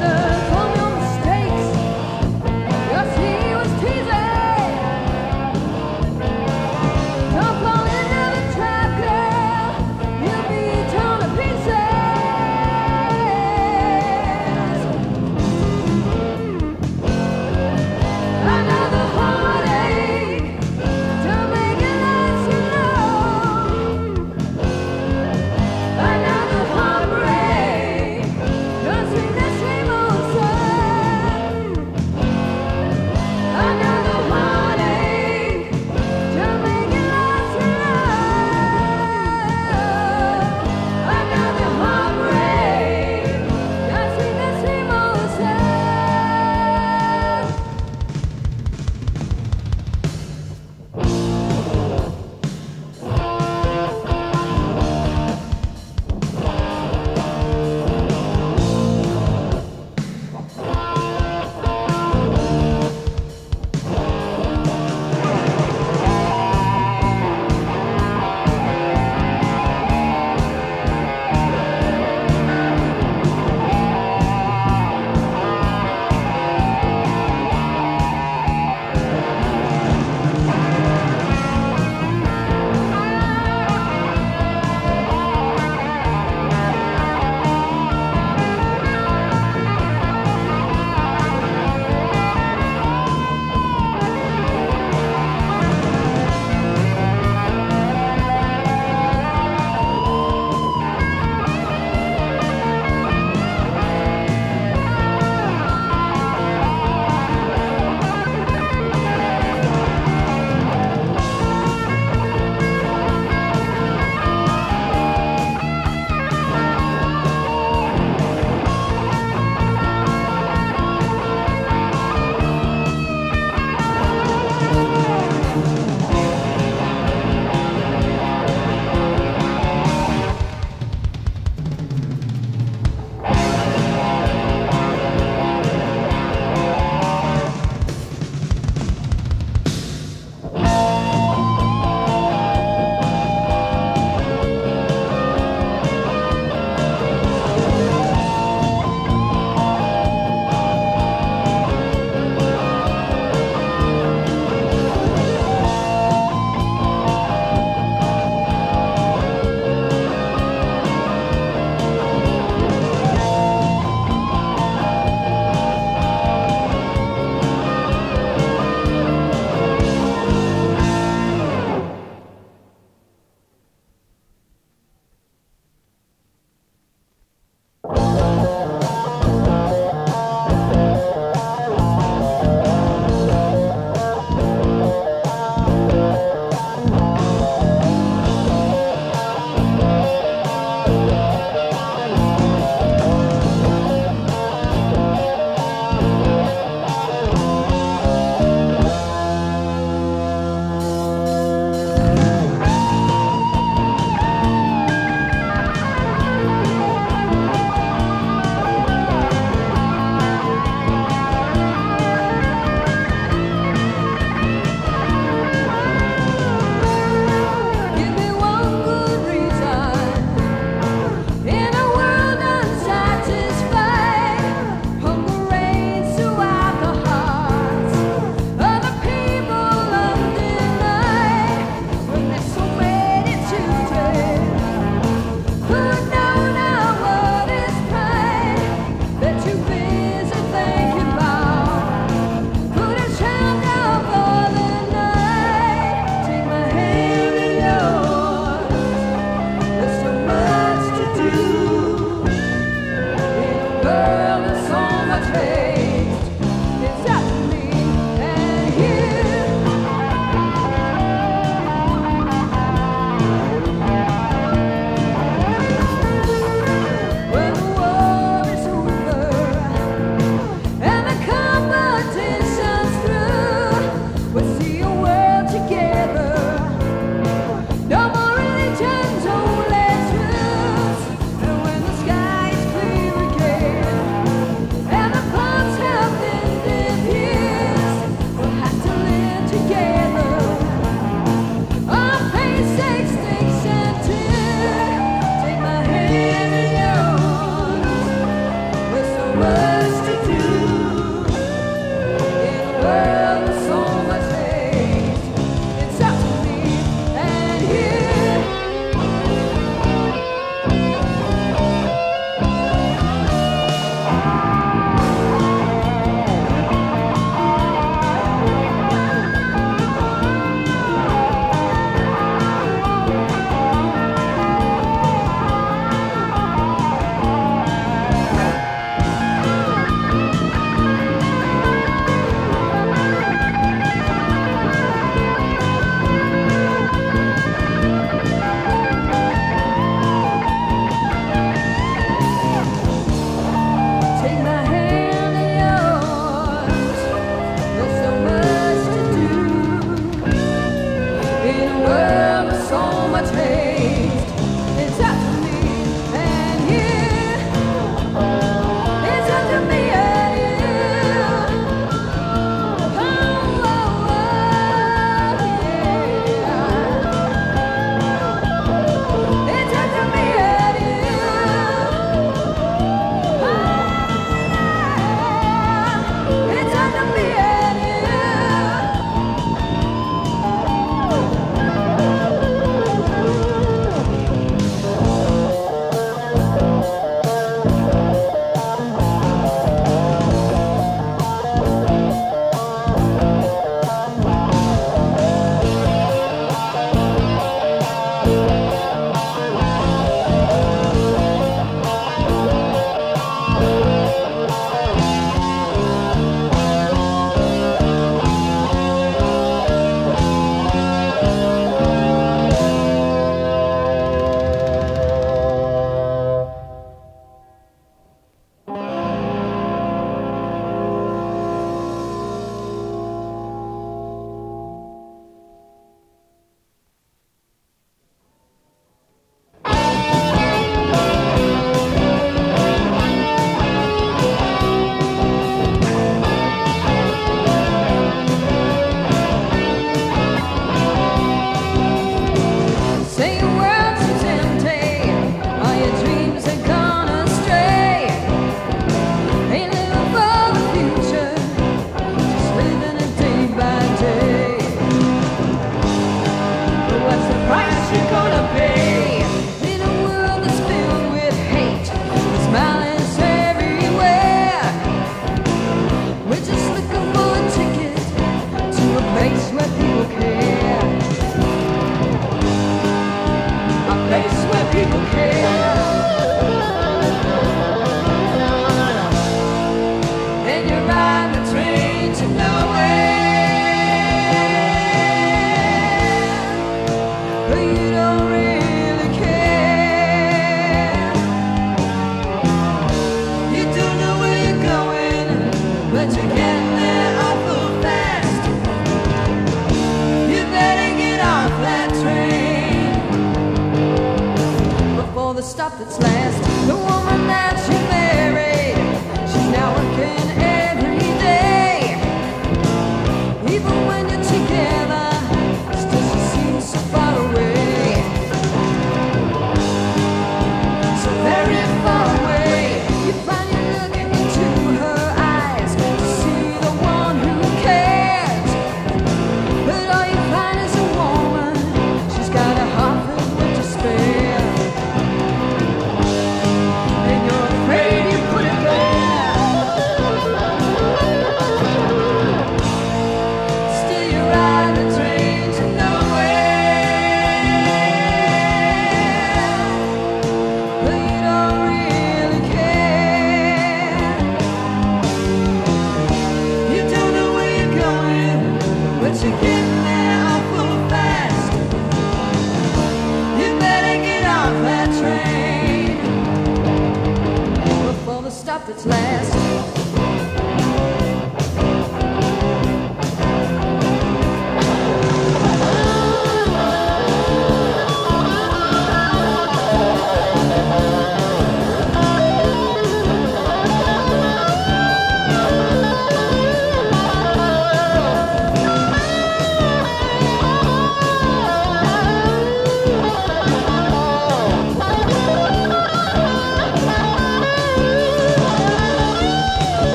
love.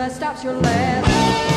that stops your laugh.